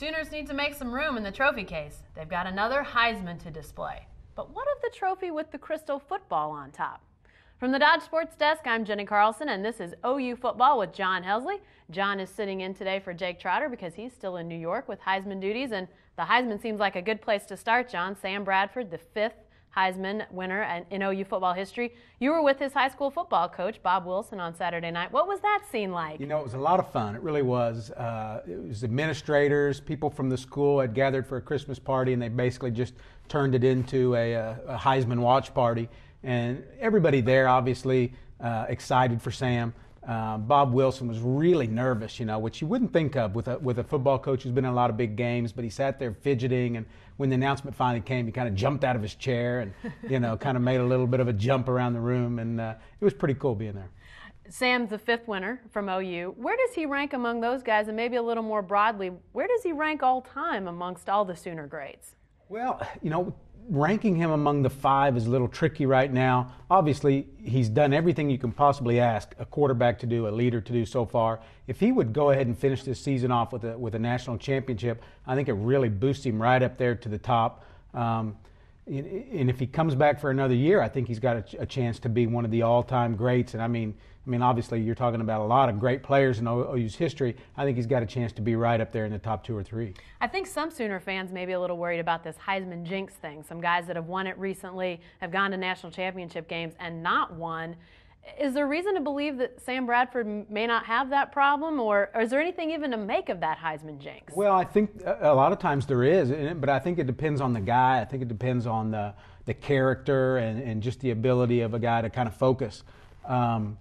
Sooners need to make some room in the trophy case. They've got another Heisman to display. But what of the trophy with the crystal football on top? From the Dodge Sports Desk, I'm Jenny Carlson, and this is OU Football with John Helsley. John is sitting in today for Jake Trotter because he's still in New York with Heisman duties, and the Heisman seems like a good place to start, John. Sam Bradford, the fifth Heisman winner in OU football history. You were with his high school football coach, Bob Wilson, on Saturday night. What was that scene like? You know, it was a lot of fun. It really was. Uh, it was administrators, people from the school had gathered for a Christmas party, and they basically just turned it into a, a Heisman watch party. And everybody there, obviously, uh, excited for Sam. Uh, Bob Wilson was really nervous, you know, which you wouldn't think of with a, with a football coach who's been in a lot of big games, but he sat there fidgeting. And when the announcement finally came, he kind of jumped out of his chair and, you know, kind of made a little bit of a jump around the room. And uh, it was pretty cool being there. Sam's the fifth winner from OU. Where does he rank among those guys? And maybe a little more broadly, where does he rank all time amongst all the Sooner greats? Well, you know, ranking him among the five is a little tricky right now. Obviously, he's done everything you can possibly ask a quarterback to do, a leader to do so far. If he would go ahead and finish this season off with a, with a national championship, I think it really boosts him right up there to the top. Um, and if he comes back for another year, I think he's got a, a chance to be one of the all-time greats. And I mean, I mean, obviously, you're talking about a lot of great players in OU's history. I think he's got a chance to be right up there in the top two or three. I think some Sooner fans may be a little worried about this Heisman jinx thing. Some guys that have won it recently have gone to national championship games and not won. Is there reason to believe that Sam Bradford may not have that problem, or, or, is there anything even to make of that Heisman jinx? Well, I think a lot of times there is, but I think it depends on the guy. I think it depends on the, the character and, and just the ability of a guy to kind of focus. Um,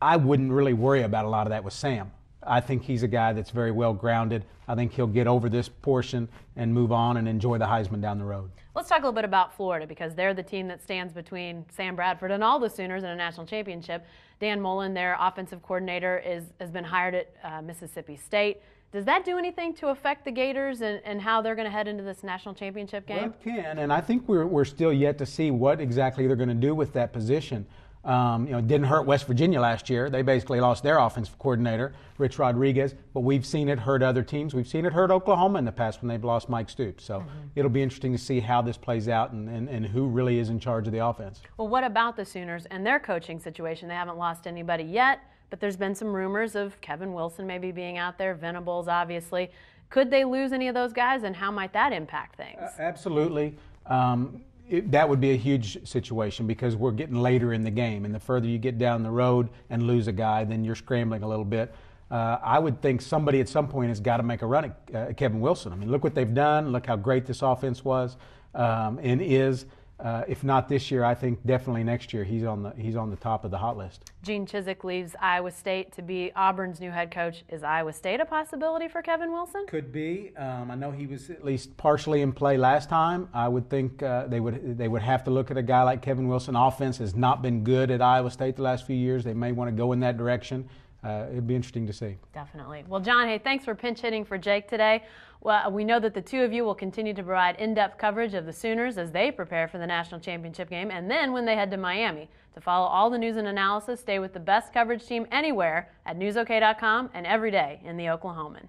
I wouldn't really worry about a lot of that with Sam. I think he's a guy that's very well grounded. I think he'll get over this portion and move on and enjoy the Heisman down the road. Let's talk a little bit about Florida because they're the team that stands between Sam Bradford and all the Sooners in a national championship. Dan Mullen, their offensive coordinator, is, has been hired at uh, Mississippi State. Does that do anything to affect the Gators and, and how they're going to head into this national championship game? Well, it can, and I think we're, we're still yet to see what exactly they're going to do with that position. Um, you know, it didn't hurt West Virginia last year. They basically lost their offensive coordinator, Rich Rodriguez. But we've seen it hurt other teams. We've seen it hurt Oklahoma in the past when they've lost Mike Stoops. So mm-hmm. it'll be interesting to see how this plays out and, and, and who really is in charge of the offense. Well, what about the Sooners and their coaching situation? They haven't lost anybody yet, but there's been some rumors of Kevin Wilson maybe being out there, Venables, obviously. Could they lose any of those guys, and how might that impact things? Uh, absolutely. Um, it, that would be a huge situation because we're getting later in the game, and the further you get down the road and lose a guy, then you're scrambling a little bit. Uh, I would think somebody at some point has got to make a run at uh, Kevin Wilson. I mean, look what they've done. Look how great this offense was um, and is. Uh, if not this year, I think definitely next year he's on the he's on the top of the hot list. Gene Chizik leaves Iowa State to be Auburn's new head coach. Is Iowa State a possibility for Kevin Wilson? Could be. Um, I know he was at least partially in play last time. I would think uh, they would they would have to look at a guy like Kevin Wilson. Offense has not been good at Iowa State the last few years. They may want to go in that direction uh, it'd be interesting to see. Definitely. Well, John, hey, thanks for pinch hitting for Jake today. Well, we know that the two of you will continue to provide in-depth coverage of the Sooners as they prepare for the national championship game, and then when they head to Miami. To follow all the news and analysis, stay with the best coverage team anywhere at newsok.com and every day in the Oklahoman.